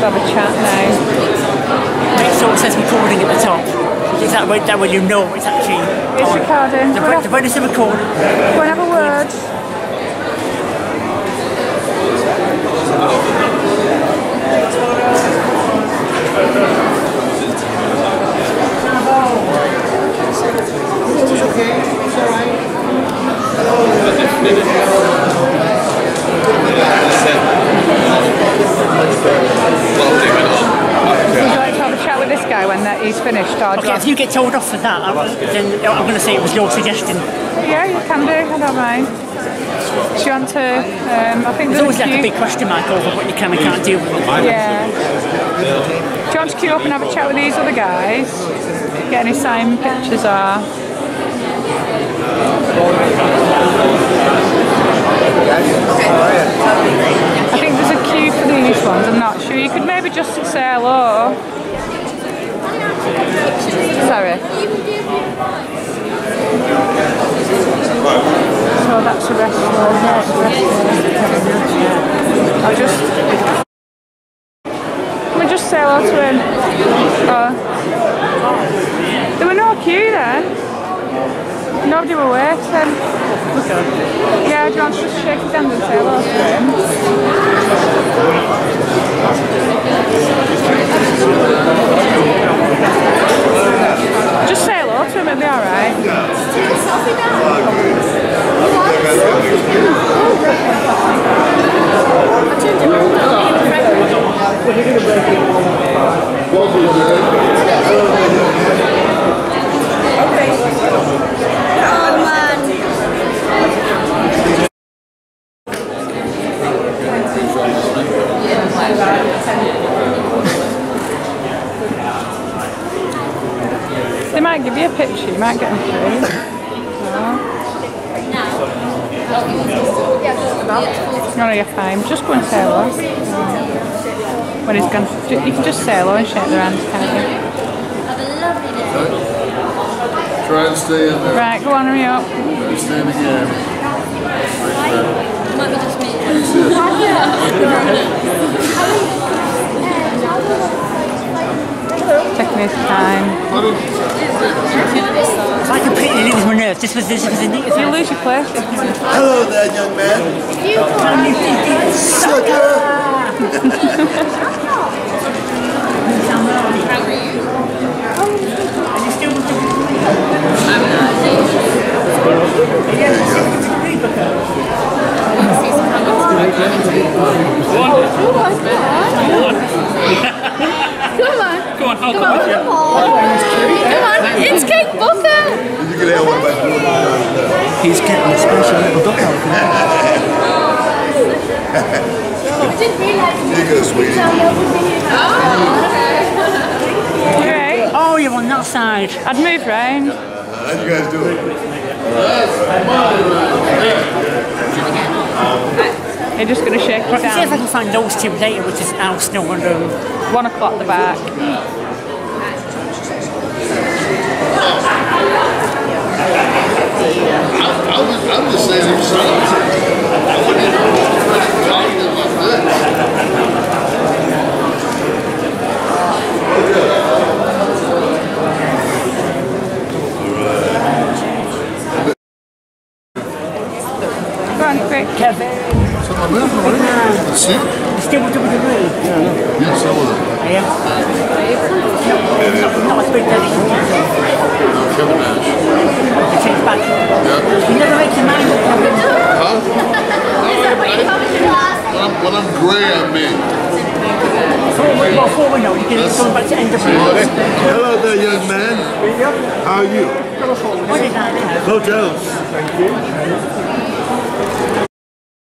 to have a chat now. Make sure it says recording at the top. Is that way, that way you know it's actually It's on. recording. The, Go bre- on. the of recording. And have a word. Would you like to have a chat with this guy when that he's finished? Okay, if you get told off for that, I'm, then I'm going to say it was your suggestion. Yeah, you can do. I don't mind. Do you want to? Um, I think There's always like a big question mark over what you can and can't do. Yeah. Do you want to queue up and have a chat with these other guys? Get any signed pictures or? I think there's a queue for these ones. I'm not sure. You could maybe just say hello. Sorry. So that's the I'll just. Can we just say hello to him? Uh, oh. There were no queue then. Nobody were waiting. Yeah, do you want to just shake his hand and say hello to him? Just say hello to him, it'll be alright. They might give you a picture, you might get them through. No. No, you're fine. Just go and say hello. When he's gone, you can just say hello and shake their hands, can't you? Have a lovely day. Try and stay in there. Right, go on, hurry up. Stand again. Taking his time. I completely lose my nerves. This was this was a neat. You lose your place. Hello there, young man. Sucker. Come on. Come on, Come on. Come on. It's Kate Booker. You can have one of He's getting a special little duck out. I didn't realise You go, sweetie. Great. Oh, you're on that side. I'd move round. How you guys doing? You're just going to shake his Right, see if I can find those two later, which is Arsenal and um, One o'clock the back. I was, I'm just saying I'm sorry. I wouldn't even talk to my good. Go on, quick. Kevin. So my man, right? See? Still with WWE. Yes, I was. Yeah. Not, not as big as it Kevin Nash. can change back. Yeah. You never make your mind up, Kevin. Huh? When I'm, gray, I'm me. Well, before we know, you can go back to NWA. Hello there, young man. How are you? Did I do? Hotels.